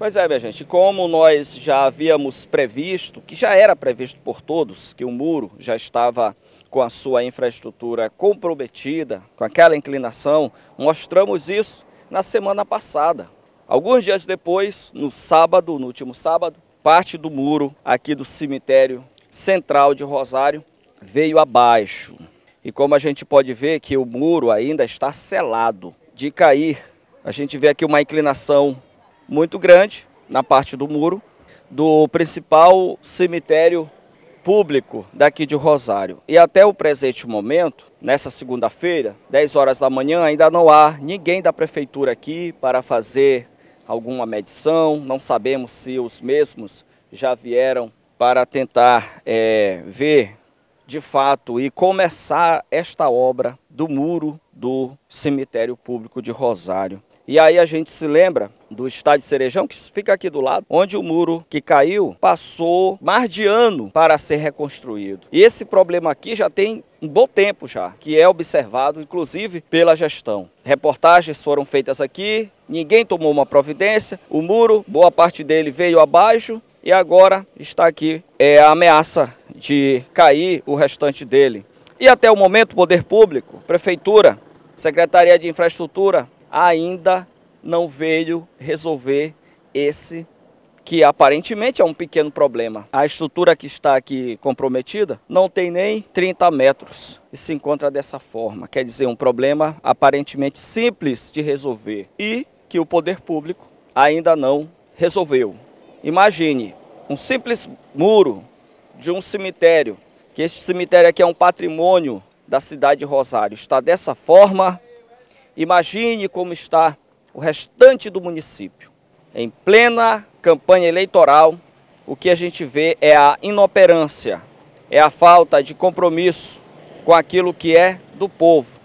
Pois é, minha gente, como nós já havíamos previsto, que já era previsto por todos, que o muro já estava com a sua infraestrutura comprometida, com aquela inclinação, mostramos isso na semana passada. Alguns dias depois, no sábado, no último sábado, parte do muro aqui do cemitério central de Rosário veio abaixo. E como a gente pode ver que o muro ainda está selado de cair, a gente vê aqui uma inclinação muito grande na parte do muro do principal cemitério público daqui de Rosário. E até o presente momento, nessa segunda-feira, 10 horas da manhã, ainda não há ninguém da prefeitura aqui para fazer alguma medição. Não sabemos se os mesmos já vieram para tentar é, ver de fato e começar esta obra do muro do cemitério público de Rosário. E aí a gente se lembra do estádio Cerejão, que fica aqui do lado, onde o muro que caiu passou mais de ano para ser reconstruído. E esse problema aqui já tem um bom tempo já, que é observado inclusive pela gestão. Reportagens foram feitas aqui, ninguém tomou uma providência, o muro, boa parte dele veio abaixo e agora está aqui é, a ameaça de cair o restante dele. E até o momento, o poder público, prefeitura, Secretaria de Infraestrutura, ainda não veio resolver esse que aparentemente é um pequeno problema. A estrutura que está aqui comprometida não tem nem 30 metros e se encontra dessa forma. Quer dizer, um problema aparentemente simples de resolver e que o poder público ainda não resolveu. Imagine um simples muro de um cemitério, que este cemitério aqui é um patrimônio da cidade de Rosário, está dessa forma Imagine como está o restante do município. Em plena campanha eleitoral, o que a gente vê é a inoperância, é a falta de compromisso com aquilo que é do povo.